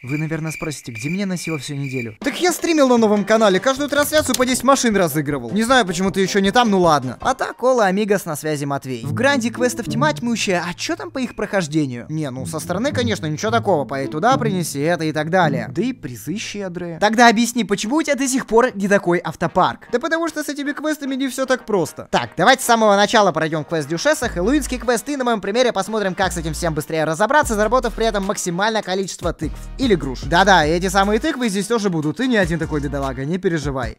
Вы, наверное, спросите, где меня носило всю неделю? Так я стримил на новом канале, каждую трансляцию по 10 машин разыгрывал. Не знаю, почему ты еще не там, ну ладно. А так, Кола Амигос на связи Матвей. В гранде квестов тьма тьмущая, а что там по их прохождению? Не, ну со стороны, конечно, ничего такого. Поедь туда, принеси это и так далее. Да и призы щедрые. Тогда объясни, почему у тебя до сих пор не такой автопарк? Да потому что с этими квестами не все так просто. Так, давайте с самого начала пройдем квест Дюшеса, хэллоуинский квест, и на моем примере посмотрим, как с этим всем быстрее разобраться, заработав при этом максимальное количество тыкв. Или груш. Да-да, эти самые тыквы здесь тоже будут, и не один такой бедолага, не переживай.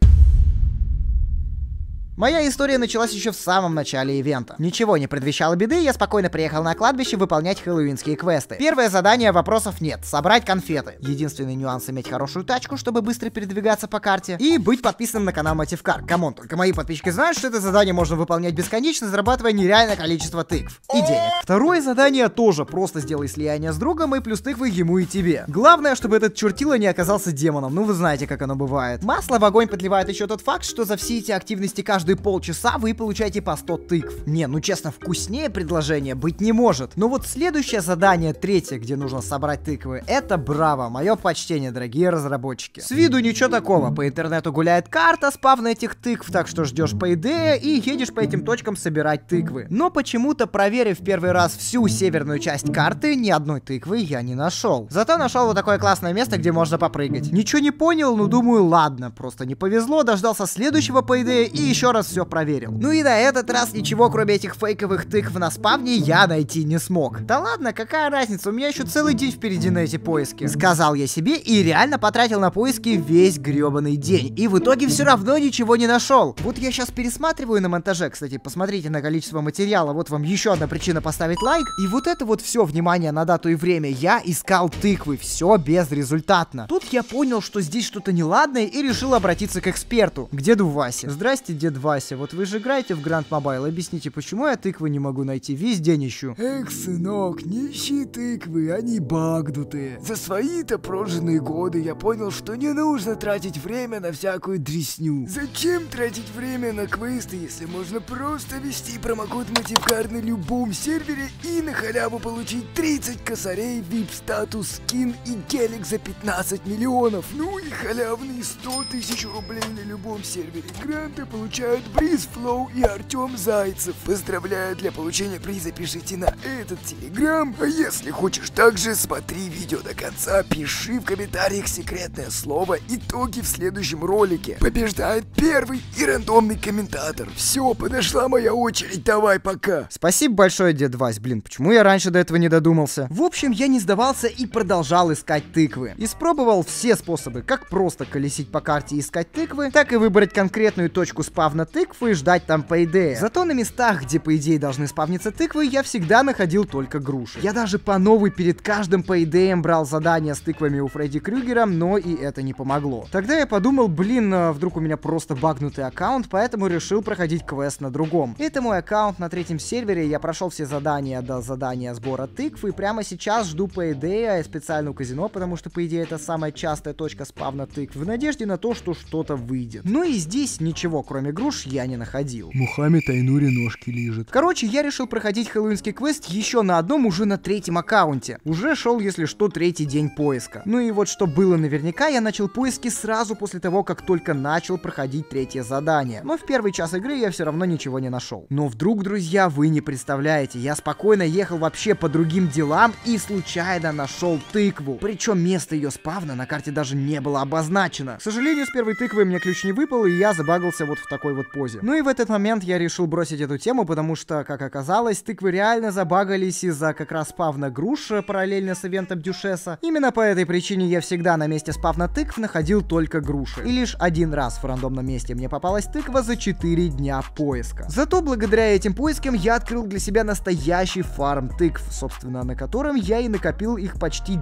Моя история началась еще в самом начале ивента. Ничего не предвещало беды, я спокойно приехал на кладбище выполнять хэллоуинские квесты. Первое задание, вопросов нет, собрать конфеты. Единственный нюанс иметь хорошую тачку, чтобы быстро передвигаться по карте. И быть подписанным на канал Мотивкар. Come on, только мои подписчики знают, что это задание можно выполнять бесконечно, зарабатывая нереальное количество тыкв и денег. Второе задание тоже, просто сделай слияние с другом и плюс тыквы ему и тебе. Главное, чтобы этот чертила не оказался демоном, ну вы знаете, как оно бывает. Масло в огонь подливает еще тот факт, что за все эти активности каждый каждые полчаса вы получаете по 100 тыкв. Не, ну честно, вкуснее предложение быть не может. Но вот следующее задание, третье, где нужно собрать тыквы, это браво, мое почтение, дорогие разработчики. С виду ничего такого, по интернету гуляет карта, спавна этих тыкв, так что ждешь по идее и едешь по этим точкам собирать тыквы. Но почему-то, проверив первый раз всю северную часть карты, ни одной тыквы я не нашел. Зато нашел вот такое классное место, где можно попрыгать. Ничего не понял, но думаю, ладно, просто не повезло, дождался следующего по идее и еще раз все проверил. Ну и на этот раз ничего, кроме этих фейковых тыкв на спавне, я найти не смог. Да ладно, какая разница, у меня еще целый день впереди на эти поиски. Сказал я себе и реально потратил на поиски весь гребаный день. И в итоге все равно ничего не нашел. Вот я сейчас пересматриваю на монтаже, кстати, посмотрите на количество материала, вот вам еще одна причина поставить лайк. И вот это вот все, внимание на дату и время, я искал тыквы, все безрезультатно. Тут я понял, что здесь что-то неладное и решил обратиться к эксперту, к деду Васе. Здрасте, дед Вася. Вот вы же играете в Grand Mobile, объясните, почему я тыквы не могу найти, весь день ищу. Эх, сынок, не ищи тыквы, они багнутые. За свои-то прожитые годы я понял, что не нужно тратить время на всякую дресню. Зачем тратить время на квесты, если можно просто ввести промокод Мотивкар на любом сервере и на халяву получить 30 косарей, VIP статус, скин и гелик за 15 миллионов. Ну и халявные 100 тысяч рублей на любом сервере гранта получают побеждают Бриз Флоу и Артем Зайцев. Поздравляю, для получения приза пишите на этот телеграм. А если хочешь также, смотри видео до конца, пиши в комментариях секретное слово «Итоги в следующем ролике». Побеждает первый и рандомный комментатор. Все, подошла моя очередь, давай пока. Спасибо большое, дед Вась. Блин, почему я раньше до этого не додумался? В общем, я не сдавался и продолжал искать тыквы. Испробовал все способы, как просто колесить по карте и искать тыквы, так и выбрать конкретную точку спавна тыквы и ждать там по идее. Зато на местах, где по идее должны спавниться тыквы, я всегда находил только груши. Я даже по новой перед каждым по идеям брал задания с тыквами у Фредди Крюгера, но и это не помогло. Тогда я подумал, блин, а вдруг у меня просто багнутый аккаунт, поэтому решил проходить квест на другом. Это мой аккаунт на третьем сервере, я прошел все задания до задания сбора тыкв, и прямо сейчас жду по идее специальную казино, потому что по идее это самая частая точка спавна тыкв, в надежде на то, что что-то выйдет. Ну и здесь ничего, кроме груш, душ я не находил. Мухаммед Айнури ножки лежит. Короче, я решил проходить хэллоуинский квест еще на одном, уже на третьем аккаунте. Уже шел, если что, третий день поиска. Ну и вот что было наверняка, я начал поиски сразу после того, как только начал проходить третье задание. Но в первый час игры я все равно ничего не нашел. Но вдруг, друзья, вы не представляете, я спокойно ехал вообще по другим делам и случайно нашел тыкву. Причем место ее спавна на карте даже не было обозначено. К сожалению, с первой тыквы мне ключ не выпал, и я забагался вот в такой вот позе. Ну и в этот момент я решил бросить эту тему, потому что, как оказалось, тыквы реально забагались из-за как раз спавна груш параллельно с ивентом Дюшеса. Именно по этой причине я всегда на месте спавна тыкв находил только груши. И лишь один раз в рандомном месте мне попалась тыква за 4 дня поиска. Зато благодаря этим поискам я открыл для себя настоящий фарм тыкв, собственно, на котором я и накопил их почти 10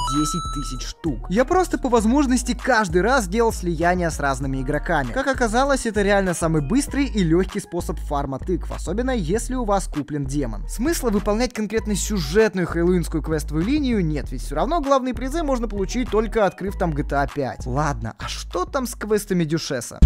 тысяч штук. Я просто по возможности каждый раз делал слияние с разными игроками. Как оказалось, это реально самый быстрый быстрый и легкий способ фарма тыкв, особенно если у вас куплен демон. Смысла выполнять конкретно сюжетную хэллоуинскую квестовую линию нет, ведь все равно главные призы можно получить только открыв там GTA 5. Ладно, а что там с квестами Дюшеса?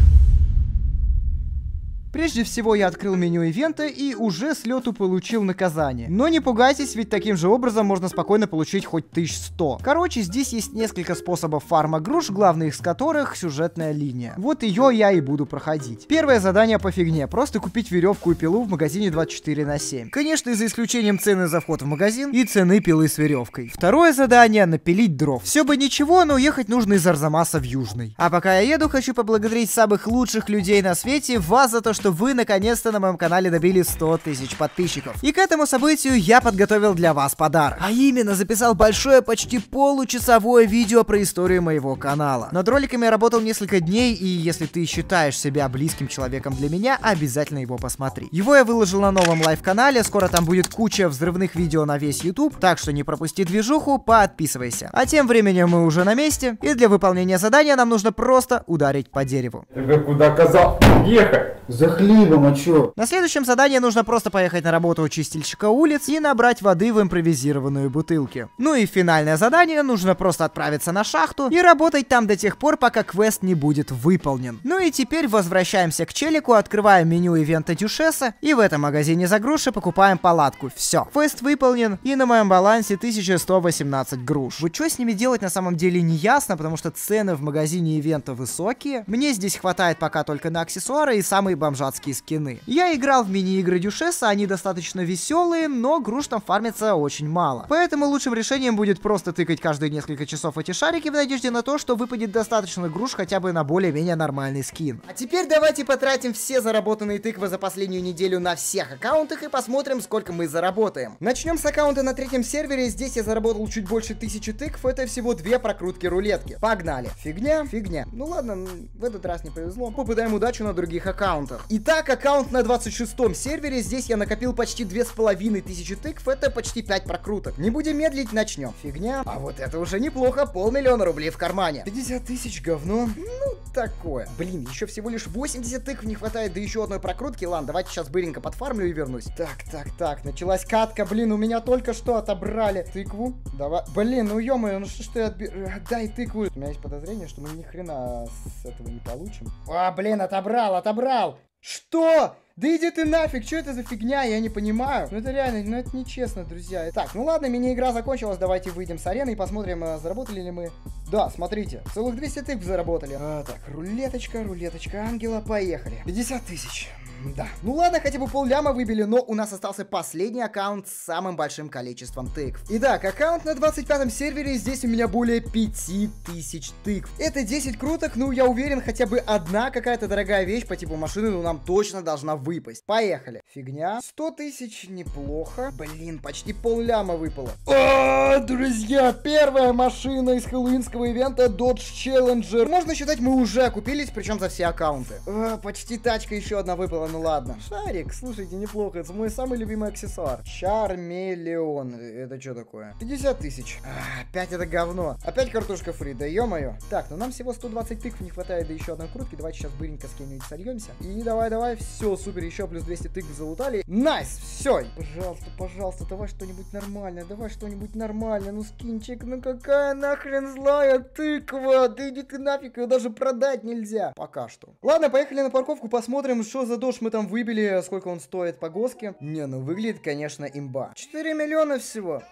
Прежде всего я открыл меню ивента и уже с лету получил наказание. Но не пугайтесь, ведь таким же образом можно спокойно получить хоть 1100. Короче, здесь есть несколько способов фарма груш, главный из которых сюжетная линия. Вот ее я и буду проходить. Первое задание по фигне, просто купить веревку и пилу в магазине 24 на 7. Конечно, за исключением цены за вход в магазин и цены пилы с веревкой. Второе задание напилить дров. Все бы ничего, но ехать нужно из Арзамаса в Южный. А пока я еду, хочу поблагодарить самых лучших людей на свете, вас за то, что вы наконец-то на моем канале добили 100 тысяч подписчиков. И к этому событию я подготовил для вас подарок. А именно, записал большое, почти получасовое видео про историю моего канала. Над роликами я работал несколько дней, и если ты считаешь себя близким человеком для меня, обязательно его посмотри. Его я выложил на новом live-канале, скоро там будет куча взрывных видео на весь YouTube, так что не пропусти движуху, подписывайся. А тем временем мы уже на месте, и для выполнения задания нам нужно просто ударить по дереву. Тебе куда казал ехать? Хлебом, а чё? На следующем задании нужно просто поехать на работу у чистильщика улиц и набрать воды в импровизированную бутылке. Ну и финальное задание, нужно просто отправиться на шахту и работать там до тех пор, пока квест не будет выполнен. Ну и теперь возвращаемся к челику, открываем меню ивента Дюшеса и в этом магазине за груши покупаем палатку. Все, квест выполнен и на моем балансе 1118 груш. Вот что с ними делать на самом деле не ясно, потому что цены в магазине ивента высокие. Мне здесь хватает пока только на аксессуары и самые бомжатские скины. Я играл в мини-игры Дюшеса, они достаточно веселые, но груш там фармится очень мало. Поэтому лучшим решением будет просто тыкать каждые несколько часов эти шарики в надежде на то, что выпадет достаточно груш хотя бы на более-менее нормальный скин. А теперь давайте потратим все заработанные тыквы за последнюю неделю на всех аккаунтах и посмотрим, сколько мы заработаем. Начнем с аккаунта на третьем сервере. Здесь я заработал чуть больше тысячи тыкв. Это всего две прокрутки рулетки. Погнали. Фигня, фигня. Ну ладно, в этот раз не повезло. Попытаем удачу на других аккаунтах. Итак, аккаунт на 26 сервере. Здесь я накопил почти две с половиной тысячи тыкв. Это почти 5 прокруток. Не будем медлить, начнем. Фигня. А вот это уже неплохо. Полмиллиона рублей в кармане. 50 тысяч говно. Ну, такое. Блин, еще всего лишь 80 тыкв не хватает до еще одной прокрутки. Ладно, давайте сейчас быренько подфармлю и вернусь. Так, так, так. Началась катка. Блин, у меня только что отобрали тыкву. Давай. Блин, ну ё ну что ж ты отби... Дай тыкву. У меня есть подозрение, что мы ни хрена с этого не получим. А, блин, отобрал, отобрал. Что? Да иди ты нафиг, что это за фигня, я не понимаю. Ну это реально, ну это нечестно, друзья. Так, ну ладно, мини-игра закончилась, давайте выйдем с арены и посмотрим, а, заработали ли мы. Да, смотрите, целых 200 тыкв заработали. А, так, рулеточка, рулеточка ангела, поехали. 50 тысяч. Да. Ну ладно, хотя бы пол ляма выбили, но у нас остался последний аккаунт с самым большим количеством тыкв. Итак, аккаунт на 25 сервере, здесь у меня более 5000 тыкв. Это 10 круток, ну я уверен, хотя бы одна какая-то дорогая вещь по типу машины, ну нам точно должна выпасть. Поехали. Фигня. 100 тысяч, неплохо. Блин, почти пол ляма выпало. О, друзья, первая машина из хэллоуинского ивента Dodge Challenger. Можно считать, мы уже окупились, причем за все аккаунты. О, почти тачка еще одна выпала ну ладно. Шарик, слушайте, неплохо. Это мой самый любимый аксессуар. Charmeleon. Это что такое? 50 тысяч. А, опять это говно. Опять картошка фри, да ё-моё. Так, ну нам всего 120 тыкв не хватает до еще одной крутки. Давайте сейчас быренько с кем-нибудь сольемся. И давай-давай. Все, супер. Еще плюс 200 тыкв залутали. Nice, все. Пожалуйста, пожалуйста, давай что-нибудь нормальное. Давай что-нибудь нормальное. Ну, скинчик, ну какая нахрен злая тыква. Да иди ты нафиг, ее даже продать нельзя. Пока что. Ладно, поехали на парковку, посмотрим, что за дождь мы там выбили, сколько он стоит по госке. Не, ну выглядит, конечно, имба. 4 миллиона всего.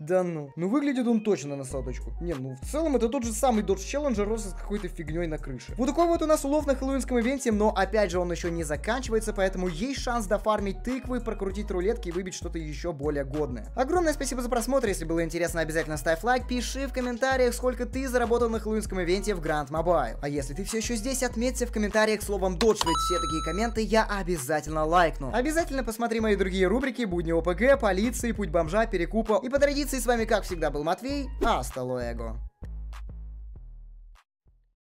Да ну. Ну выглядит он точно на соточку. Не, ну в целом это тот же самый Dodge Challenger просто с какой-то фигней на крыше. Вот такой вот у нас улов на хэллоуинском ивенте, но опять же он еще не заканчивается, поэтому есть шанс дофармить тыквы, прокрутить рулетки и выбить что-то еще более годное. Огромное спасибо за просмотр, если было интересно, обязательно ставь лайк, пиши в комментариях, сколько ты заработал на хэллоуинском ивенте в Grand Mobile. А если ты все еще здесь, отметься в комментариях словом Dodge, ведь все такие комменты я обязательно лайкну. Обязательно посмотри мои другие рубрики, будни ОПГ, полиции, путь бомжа, перекупа и по традиции с вами, как всегда, был Матвей. Аста луэго.